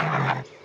Yeah.